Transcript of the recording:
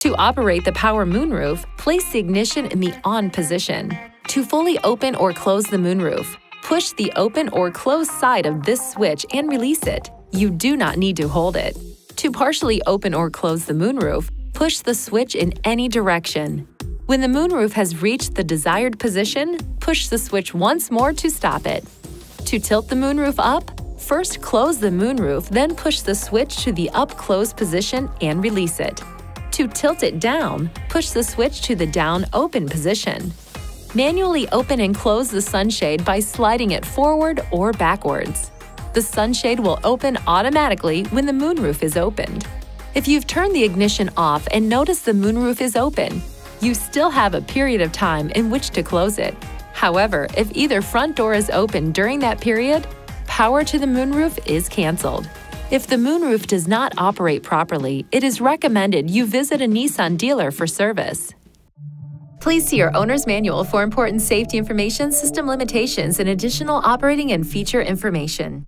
To operate the power moonroof, place the ignition in the on position. To fully open or close the moonroof, push the open or close side of this switch and release it. You do not need to hold it. To partially open or close the moonroof, push the switch in any direction. When the moonroof has reached the desired position, push the switch once more to stop it. To tilt the moonroof up, first close the moonroof, then push the switch to the up-close position and release it. To tilt it down, push the switch to the down-open position. Manually open and close the sunshade by sliding it forward or backwards. The sunshade will open automatically when the moonroof is opened. If you've turned the ignition off and notice the moonroof is open, you still have a period of time in which to close it. However, if either front door is open during that period, power to the moonroof is canceled. If the moonroof does not operate properly, it is recommended you visit a Nissan dealer for service. Please see your owner's manual for important safety information, system limitations, and additional operating and feature information.